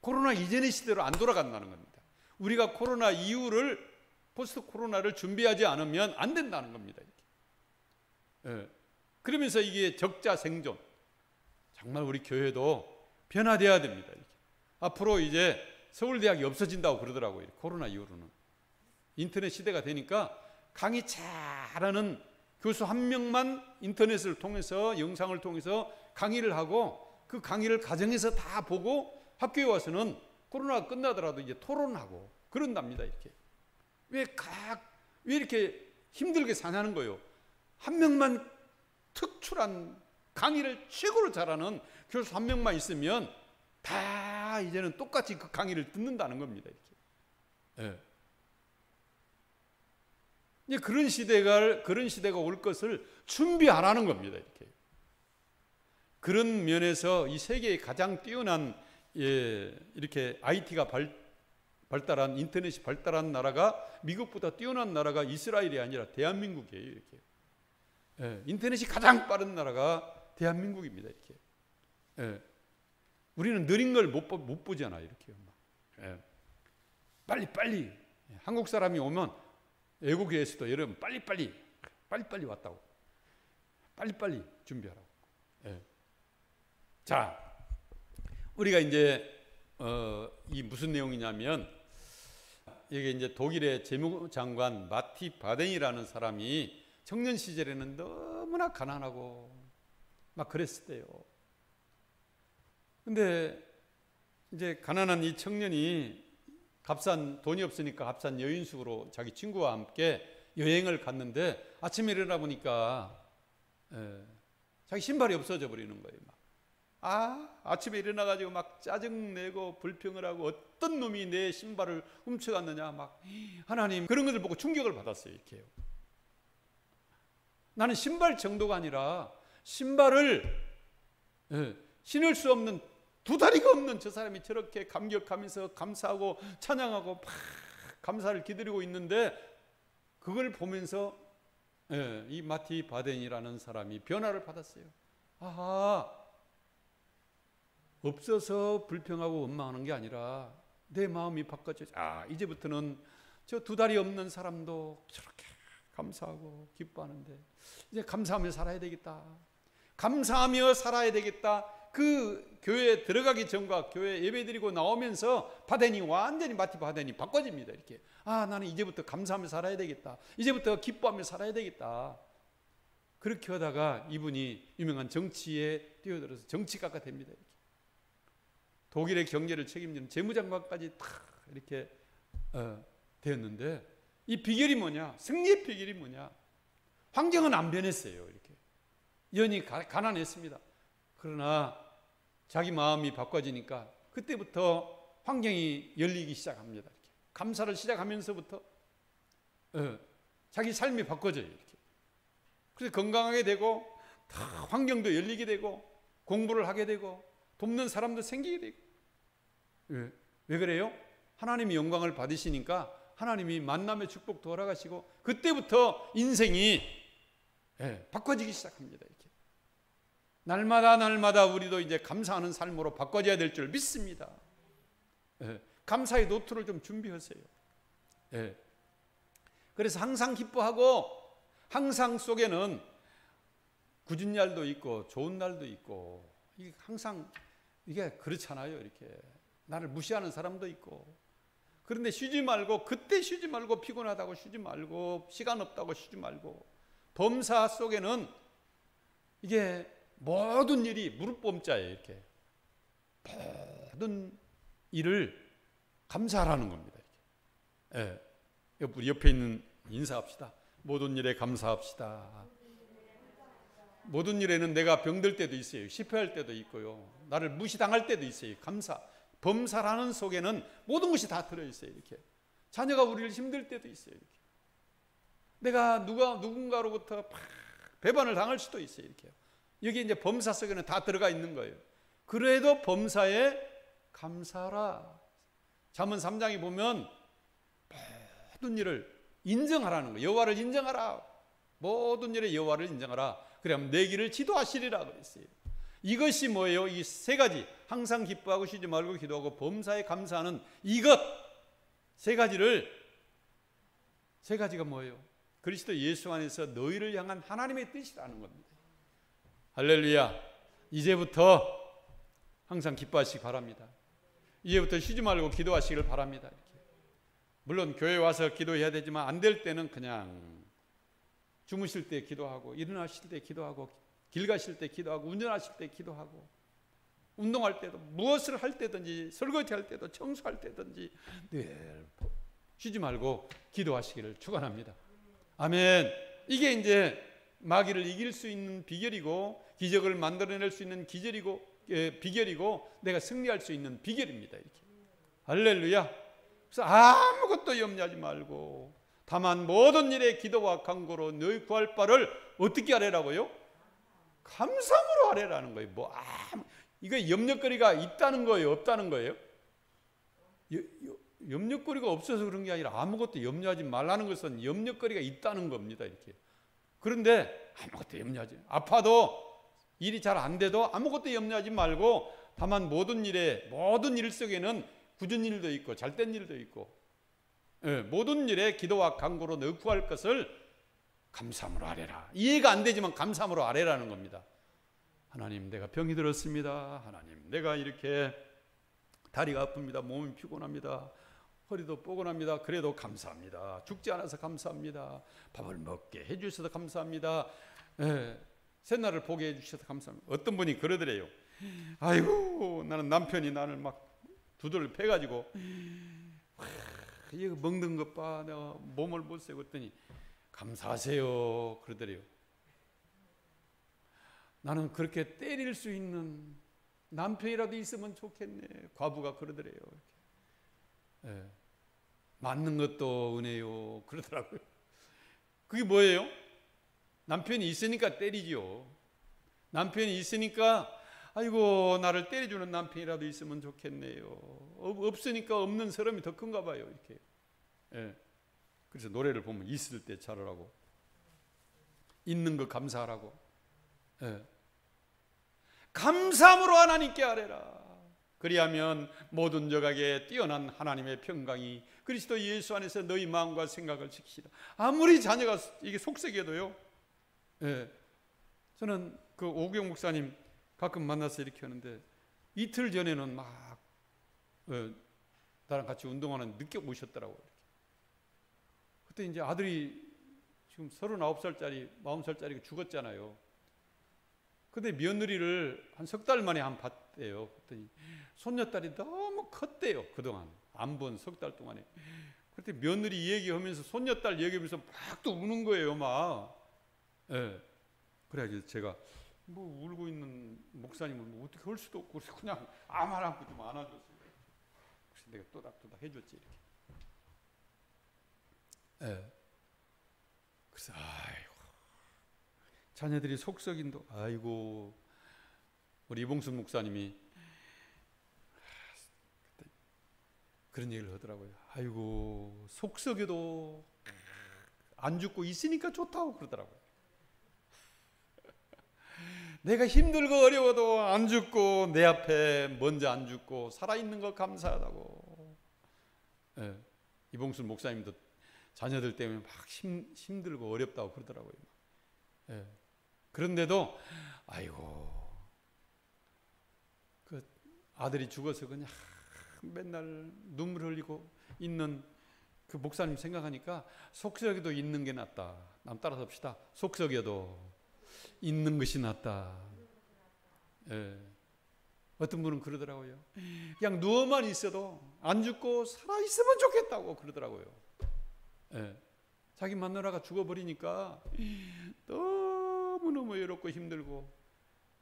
코로나 이전의 시대로 안 돌아간다는 겁니다. 우리가 코로나 이후를 post 코로나를 준비하지 않으면 안 된다는 겁니다. 예. 그러면서 이게 적자 생존. 정말 우리 교회도 변화돼야 됩니다. 이렇게. 앞으로 이제 서울대학이 없어진다고 그러더라고요. 코로나 이후로는. 인터넷 시대가 되니까 강의 잘하는 교수 한 명만 인터넷을 통해서 영상을 통해서 강의를 하고 그 강의를 가정에서 다 보고 학교에 와서는 코로나가 끝나더라도 이제 토론하고 그런답니다. 이렇게. 왜 각, 왜 이렇게 힘들게 사냐는 거예요. 한 명만 특출한 강의를 최고로 잘하는 교수 한 명만 있으면 다 이제는 똑같이 그 강의를 듣는다는 겁니다. 이렇게. 예. 이제 그런 시대가 그런 시대가 올 것을 준비하라는 겁니다. 이렇게. 그런 면에서 이 세계의 가장 뛰어난 예, 이렇게 IT가 발, 발달한 인터넷이 발달한 나라가 미국보다 뛰어난 나라가 이스라엘이 아니라 대한민국이에요. 이렇게. 예, 인터넷이 가장 빠른 나라가 대한민국입니다. 이렇게. 예. 우리는 느린 걸 못 못 보잖아 이렇게. 예. 빨리 빨리 예, 한국 사람이 오면 외국에서도 여러분 빨리 빨리 빨리 빨리 왔다고. 빨리 빨리 준비하라고. 예. 자, 우리가 이제 어, 이 무슨 내용이냐면 이게 이제 독일의 재무장관 마티 바덴이라는 사람이 청년 시절에는 너무나 가난하고 막 그랬을 때요. 근데 이제 가난한 이 청년이 값싼 돈이 없으니까 값싼 여인숙으로 자기 친구와 함께 여행을 갔는데 아침에 일어나 보니까 예, 자기 신발이 없어져 버리는 거예요. 막. 아 아침에 일어나 가지고 막 짜증 내고 불평을 하고 어떤 놈이 내 신발을 훔쳐갔느냐 막 하나님 그런 것을 보고 충격을 받았어요 이렇게요. 나는 신발 정도가 아니라 신발을 예, 신을 수 없는 두 다리가 없는 저 사람이 저렇게 감격하면서 감사하고 찬양하고 막 감사를 기다리고 있는데 그걸 보면서 예, 이 마티 바덴이라는 사람이 변화를 받았어요. 아하, 없어서 불평하고 원망하는 게 아니라 내 마음이 바꿔져. 아, 이제부터는 저 두 다리 없는 사람도 저렇게 감사하고 기뻐하는데 이제 감사하며 살아야 되겠다. 감사하며 살아야 되겠다. 그 교회에 들어가기 전과 교회 예배드리고 나오면서 바덴이 완전히 마티 바덴이 바꿔집니다. 이렇게 아 나는 이제부터 감사하며 살아야 되겠다. 이제부터 기뻐하며 살아야 되겠다. 그렇게 하다가 이분이 유명한 정치에 뛰어들어서 정치가가 됩니다. 이렇게. 독일의 경제를 책임지는 재무장관까지 다 이렇게 어, 되었는데 이 비결이 뭐냐? 승리의 비결이 뭐냐? 환경은 안 변했어요. 이렇게 연이 가, 가난했습니다. 그러나 자기 마음이 바꿔지니까 그때부터 환경이 열리기 시작합니다. 이렇게. 감사를 시작하면서부터 어, 자기 삶이 바꿔져요. 이렇게. 그래서 건강하게 되고 다 환경도 열리게 되고 공부를 하게 되고 돕는 사람도 생기게 되고 왜, 왜 그래요? 하나님이 영광을 받으시니까 하나님이 만남의 축복 돌아가시고 그때부터 인생이 예, 바꿔지기 시작합니다. 이렇게 날마다 날마다 우리도 이제 감사하는 삶으로 바꿔져야 될 줄 믿습니다. 예, 감사의 노트를 좀 준비하세요. 예. 그래서 항상 기뻐하고 항상 속에는 굳은 날도 있고 좋은 날도 있고 이게 항상 이게 그렇잖아요. 이렇게 나를 무시하는 사람도 있고 그런데 쉬지 말고 그때 쉬지 말고 피곤하다고 쉬지 말고 시간 없다고 쉬지 말고 범사 속에는 이게 모든 일이 무릎범자예요. 이렇게 모든 일을 감사하라는 겁니다. 예. 우리 옆에 있는 인사합시다. 모든 일에 감사합시다. 모든 일에는 내가 병들 때도 있어요. 실패할 때도 있고요. 나를 무시당할 때도 있어요. 감사. 범사라는 속에는 모든 것이 다 들어있어요. 이렇게. 자녀가 우리를 힘들 때도 있어요. 이렇게. 내가 누가 누군가로부터 배반을 당할 수도 있어요. 이렇게. 여기 이제 범사 속에는 다 들어가 있는 거예요. 그래도 범사에 감사라. 잠언 3장에 보면 모든 일을 인정하라는 거예요. 여호와를 인정하라. 모든 일에 여호와를 인정하라. 그러면 내 길을 지도하시리라 그랬어요. 이것이 뭐예요? 이 세 가지. 항상 기뻐하고 쉬지 말고 기도하고 범사에 감사하는 이것 세 가지를 세 가지가 뭐예요? 그리스도 예수 안에서 너희를 향한 하나님의 뜻이라는 겁니다. 할렐루야. 이제부터 항상 기뻐하시기 바랍니다. 이제부터 쉬지 말고 기도하시기를 바랍니다. 물론 교회 와서 기도해야 되지만 안 될 때는 그냥 주무실 때 기도하고 일어나실 때 기도하고 길 가실 때 기도하고 운전하실 때 기도하고 운동할 때도 무엇을 할 때든지 설거지 할 때도 청소할 때든지 늘 쉬지 말고 기도하시기를 축원합니다. 아멘. 이게 이제 마귀를 이길 수 있는 비결이고 기적을 만들어낼 수 있는 기절이고 예, 비결이고 내가 승리할 수 있는 비결입니다. 이렇게 할렐루야. 그래서 아무것도 염려하지 말고 다만 모든 일에 기도와 간구로 너희 구할 바를 어떻게 하래라고요? 감상으로 하래라는 거예요. 뭐 아무 이거 염려거리가 있다는 거예요, 없다는 거예요? 여, 여, 염려거리가 없어서 그런 게 아니라 아무것도 염려하지 말라는 것은 염려거리가 있다는 겁니다. 이렇게. 그런데 아무것도 염려하지. 아파도 일이 잘 안 돼도 아무것도 염려하지 말고 다만 모든 일에 모든 일 속에는 굳은 일도 있고 잘된 일도 있고 예, 모든 일에 기도와 간구로 너 구할 것을 감사함으로 아래라. 이해가 안 되지만 감사함으로 아래라는 겁니다. 하나님 내가 병이 들었습니다. 하나님 내가 이렇게 다리가 아픕니다. 몸이 피곤합니다. 허리도 뻐근합니다. 그래도 감사합니다. 죽지 않아서 감사합니다. 밥을 먹게 해주셔서 감사합니다. 예, 새날을 보게 해주셔서 감사합니다. 어떤 분이 그러더래요. 아이고 나는 남편이 나를 막 두들을 패가지고 이거 먹는 것 봐. 내가 몸을 못 세고 했더니 감사하세요. 그러더래요. 나는 그렇게 때릴 수 있는 남편이라도 있으면 좋겠네. 과부가 그러더래요. 예. 맞는 것도 은혜요. 그러더라고요. 그게 뭐예요? 남편이 있으니까 때리지요. 남편이 있으니까 아이고 나를 때려주는 남편이라도 있으면 좋겠네요. 없으니까 없는 사람이 더 큰가 봐요. 이렇게. 예. 그래서 노래를 보면 있을 때 잘하라고 있는 거 감사하라고. 예. 감사함으로 하나님께 아뢰라. 그리하면 모든 적에게 뛰어난 하나님의 평강이 그리스도 예수 안에서 너희 마음과 생각을 지키시라. 아무리 자녀가 이게 속색여도요. 예. 저는 그 오경 목사님 가끔 만나서 이렇게 하는데 이틀 전에는 막 어, 나랑 같이 운동하는 늦게 오셨더라고요. 그때 이제 아들이 지금 39살짜리, 40살짜리가 죽었잖아요. 근데 며느리를 한 석 달 만에 한 봤 대요. 그랬더니 손녀딸이 너무 컸대요. 그동안 안 본 석 달 동안에. 그때 며느리 얘기하면서 손녀딸 얘기하면서 막 또 우는 거예요, 막. 예. 네. 그래가지고 제가 뭐 울고 있는 목사님은 뭐 어떻게 할 수도 없고 그래서 그냥 아무 말 안고 좀 안아줬어요. 그래서 내가 또닥또닥 해줬지 이렇게. 예. 네. 그래서 아이고 자녀들이 속썩인도 아이고 우리 이봉순 목사님이 그런 얘기를 하더라고요. 아이고 속썩여도 안 죽고 있으니까 좋다고 그러더라고요. 내가 힘들고 어려워도 안 죽고 내 앞에 먼저 안 죽고 살아 있는 거 감사하다고. 예, 이봉순 목사님도 자녀들 때문에 막 힘, 힘들고 어렵다고 그러더라고요. 예, 그런데도 아이고 그 아들이 죽어서 그냥 맨날 눈물 흘리고 있는 그 목사님 생각하니까 속썩여도 있는 게 낫다. 남 따라서 합시다. 속썩여도 있는 것이 낫다. 예. 어떤 분은 그러더라고요. 그냥 누워만 있어도 안 죽고 살아 있으면 좋겠다고 그러더라고요. 예. 자기 마누라가 죽어버리니까 너무너무 외롭고 힘들고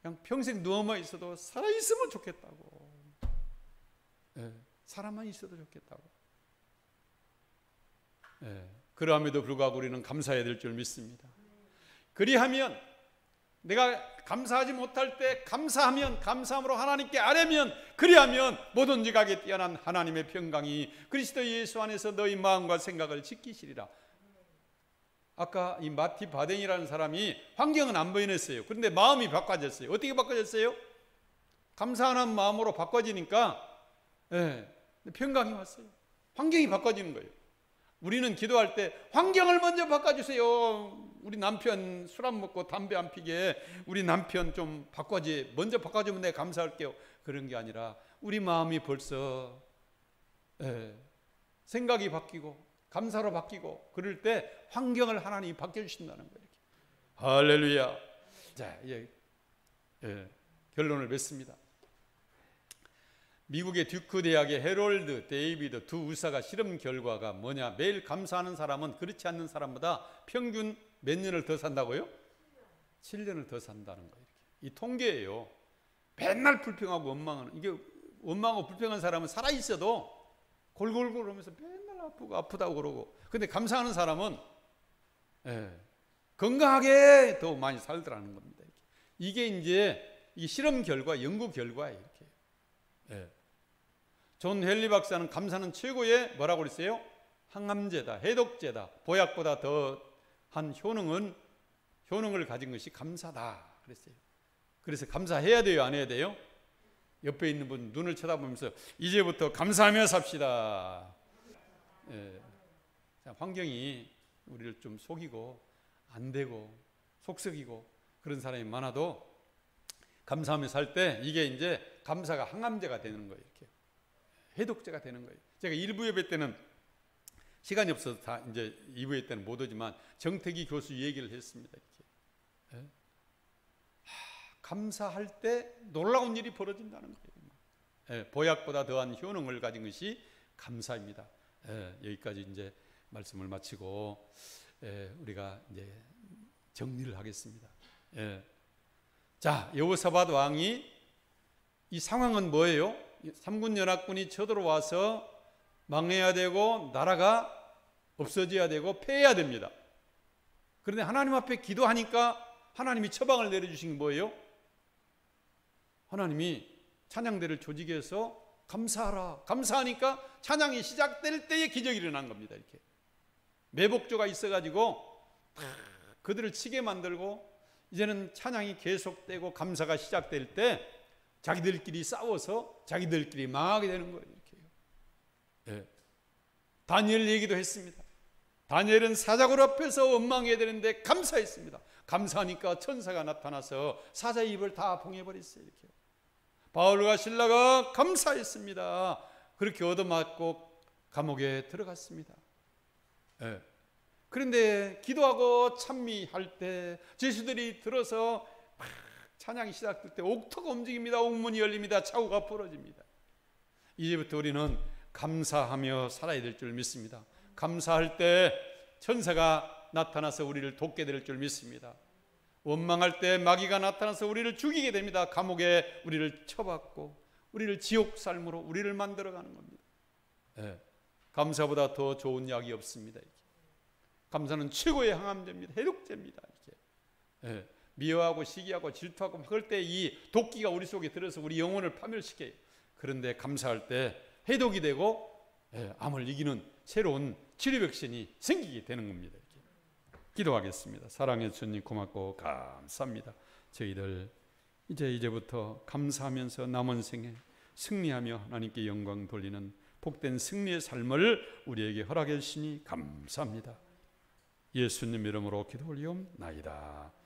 그냥 평생 누워만 있어도 살아 있으면 좋겠다고. 예. 사람만 있어도 좋겠다고. 예. 그러함에도 불구하고 우리는 감사해야 될 줄 믿습니다. 그리하면 내가 감사하지 못할 때 감사하면 감사함으로 하나님께 아뢰면 그리하면 모든 지각에 뛰어난 하나님의 평강이 그리스도 예수 안에서 너희 마음과 생각을 지키시리라. 아까 이 마티 바덴이라는 사람이 환경은 안 변했어요. 그런데 마음이 바꿔졌어요. 어떻게 바꿔졌어요? 감사하는 마음으로 바꿔지니까 예, 평강이 왔어요. 환경이 바꿔지는 거예요. 우리는 기도할 때 환경을 먼저 바꿔주세요. 우리 남편 술 안 먹고 담배 안 피게 우리 남편 좀 바꿔지 먼저 바꿔주면 내가 감사할게요. 그런 게 아니라 우리 마음이 벌써 예, 생각이 바뀌고 감사로 바뀌고 그럴 때 환경을 하나님이 바뀌어주신다는 거예요. 할렐루야. 자, 예, 예, 결론을 맺습니다. 미국의 듀크 대학의 헤롤드 데이비드 두 의사가 실험 결과가 뭐냐? 매일 감사하는 사람은 그렇지 않는 사람보다 평균 몇 년을 더 산다고요? 7년을 더 산다는 거예요. 이 통계예요. 맨날 불평하고 원망하는 이게 원망하고 불평한 사람은 살아 있어도 골골골 하면서 맨날 아프고 아프다고 그러고 근데 감사하는 사람은 예, 건강하게 더 많이 살더라는 겁니다. 이게 이제 이 실험 결과, 연구 결과예요. 이렇게. 예. 존 헬리 박사는 감사는 최고의 뭐라고 그랬어요? 항암제다, 해독제다. 보약보다 더 한 효능은 효능을 가진 것이 감사다. 그랬어요. 그래서 감사해야 돼요, 안 해야 돼요? 옆에 있는 분 눈을 쳐다보면서 이제부터 감사하며 삽시다. 예. 자, 환경이 우리를 좀 속이고 안 되고 속썩이고 그런 사람이 많아도 감사하며 살 때 이게 이제 감사가 항암제가 되는 거예요. 이렇게 해독제가 되는 거예요. 제가 일부 예배 때는 시간이 없어서 다 이제 2부 예 때는 못 오지만 정태기 교수 얘기를 했습니다. 이렇게. 예? 하, 감사할 때 놀라운 일이 벌어진다는 거예요. 예, 보약보다 더한 효능을 가진 것이 감사입니다. 예, 여기까지 이제 말씀을 마치고 예, 우리가 이제 정리를 하겠습니다. 예. 자, 여호사밧 왕이 이 상황은 뭐예요? 삼군 연합군이 쳐들어와서 망해야 되고 나라가 없어져야 되고 패해야 됩니다. 그런데 하나님 앞에 기도하니까 하나님이 처방을 내려주신 게 뭐예요? 하나님이 찬양대를 조직해서 감사하라. 감사하니까 찬양이 시작될 때에 기적이 일어난 겁니다. 이렇게. 매복조가 있어가지고 그들을 치게 만들고 이제는 찬양이 계속되고 감사가 시작될 때 자기들끼리 싸워서 자기들끼리 망하게 되는 거예요. 이렇게요. 예. 다니엘 얘기도 했습니다. 다니엘은 사자굴 앞에서 원망해야 되는데 감사했습니다. 감사하니까 천사가 나타나서 사자의 입을 다 봉해버렸어요. 이렇게. 바울과 신라가 감사했습니다. 그렇게 얻어맞고 감옥에 들어갔습니다. 예. 그런데 기도하고 찬미할 때 제수들이 들어서 막 찬양이 시작될 때 옥토가 움직입니다. 옥문이 열립니다. 차고가 벌어집니다. 이제부터 우리는 감사하며 살아야 될 줄 믿습니다. 감사할 때 천사가 나타나서 우리를 돕게 될 줄 믿습니다. 원망할 때 마귀가 나타나서 우리를 죽이게 됩니다. 감옥에 우리를 처박고 우리를 지옥 삶으로 우리를 만들어가는 겁니다. 네. 감사보다 더 좋은 약이 없습니다. 이게. 감사는 최고의 항암제입니다. 해독제입니다. 이게. 네. 미워하고 시기하고 질투하고 그럴 때이 도끼가 우리 속에 들어서 우리 영혼을 파멸시켜요. 그런데 감사할 때 해독이 되고 네. 암을 이기는 새로운 치료 백신이 생기게 되는 겁니다. 기도하겠습니다. 사랑해 주님 고맙고 감사합니다. 저희들 이제 이제부터 감사하면서 남은 생에 승리하며 하나님께 영광 돌리는 복된 승리의 삶을 우리에게 허락해 주시니 감사합니다. 예수님 이름으로 기도 올리옵나이다.